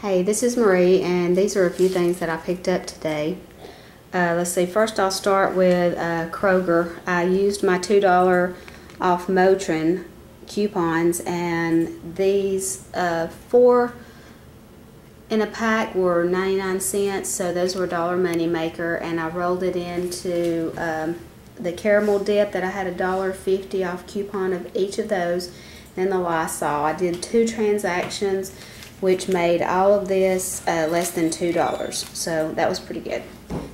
Hey, this is Marie, and these are a few things that I picked up today. Uh, let's see, first I'll start with uh, Kroger. I used my $2 off Motrin coupons, and these uh, four in a pack were 99 cents, so those were dollar money maker, and I rolled it into um, the caramel dip that I had a dollar fifty off coupon of each of those, and the Lysol. I did two transactions, which made all of this uh, less than two dollars, so that was pretty good.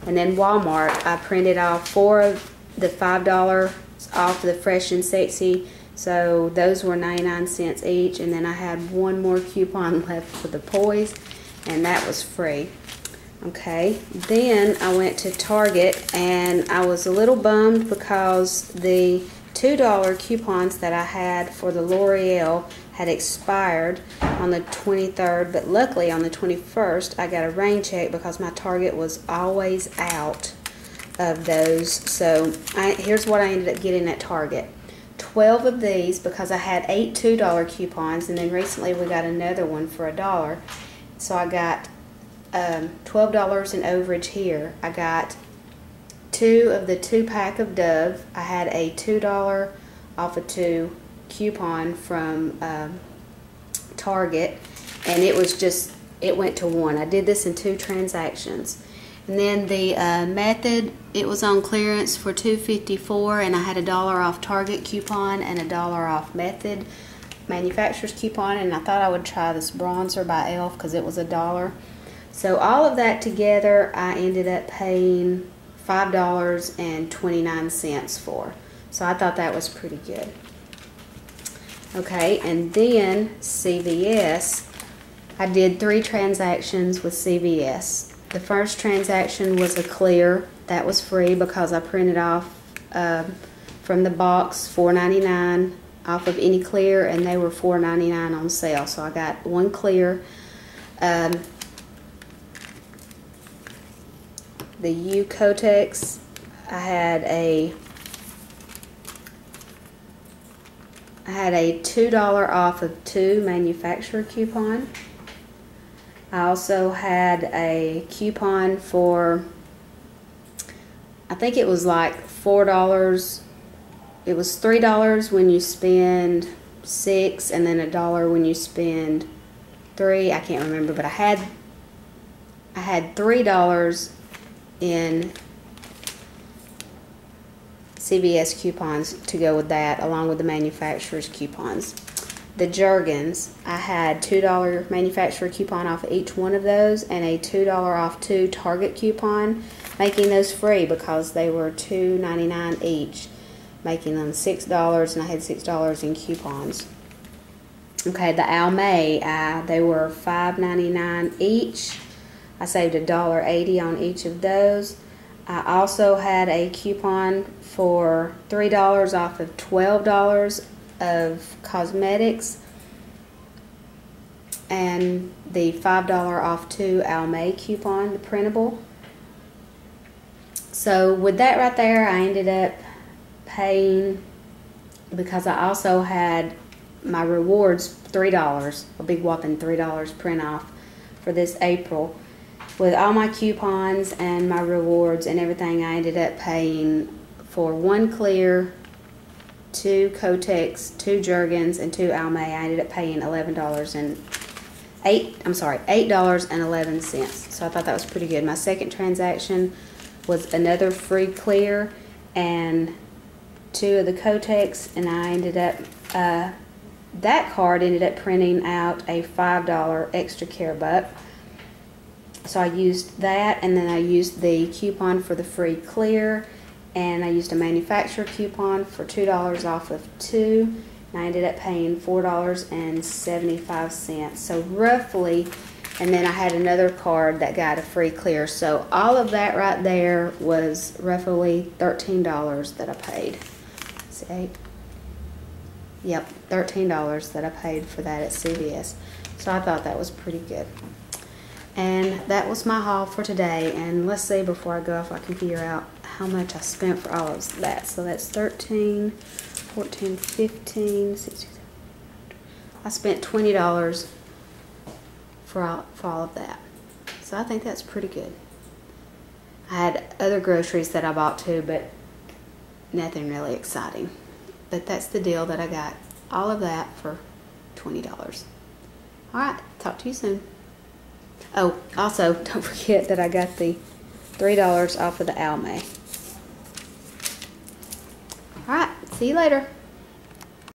And then Walmart, I printed off four of the five dollar off the Fresh and Sexy. So those were 99 cents each, and then I had one more coupon left for the Poise and that was free. Okay, then I went to Target and I was a little bummed because the $2 coupons that I had for the L'Oreal had expired on the 23rd, but luckily on the 21st I got a rain check because my Target was always out of those. So I, here's what I ended up getting at Target. 12 of these because I had eight $2 coupons and then recently we got another one for a dollar so I got um, $12 in overage here. I got two of the two pack of Dove. I had a $2 off of two coupon from um, Target and it was just, it went to one. I did this in two transactions. And then the uh, method, it was on clearance for 254 and I had a dollar off Target coupon and a dollar off method manufacturer's coupon and I thought I would try this bronzer by e.l.f. because it was a dollar. So all of that together I ended up paying $5.29 for. So I thought that was pretty good. Okay, and then CVS, I did three transactions with CVS. The first transaction was a clear. That was free because I printed off uh, from the box $4.99 off of any clear and they were $4.99 on sale. So I got one clear. Um, the U Kotex, I had a I had a $2 off of two manufacturer coupon. I also had a coupon for I think it was like $4 it was three dollars when you spend six and then a dollar when you spend three i can't remember but i had i had three dollars in cvs coupons to go with that along with the manufacturer's coupons the jergens i had two dollar manufacturer coupon off each one of those and a two dollar off two target coupon making those free because they were two ninety nine each making them $6 and I had $6 in coupons. Okay, the Almay, uh, they were $5.99 each. I saved $1.80 on each of those. I also had a coupon for $3 off of $12 of cosmetics and the $5 off two Almay coupon, the printable. So with that right there, I ended up paying because I also had my rewards $3, a big whopping $3 print off for this April. With all my coupons and my rewards and everything, I ended up paying for one clear, two Kotex, two Jergens, and two Almay. I ended up paying $11 and eight, I'm sorry, $8.11. So I thought that was pretty good. My second transaction was another free clear and two of the Kotex and I ended up, uh, that card ended up printing out a $5 extra care buck. So I used that and then I used the coupon for the free clear and I used a manufacturer coupon for $2 off of two and I ended up paying $4.75. So roughly, and then I had another card that got a free clear. So all of that right there was roughly $13 that I paid eight. Yep, $13 that I paid for that at CVS. So I thought that was pretty good. And that was my haul for today. And let's see before I go if I can figure out how much I spent for all of that. So that's 13, 14, 15, 16. I spent $20 for all, for all of that. So I think that's pretty good. I had other groceries that I bought too, but nothing really exciting. But that's the deal that I got. All of that for $20. All right, talk to you soon. Oh, also, don't forget that I got the $3 off of the Almay. All right, see you later.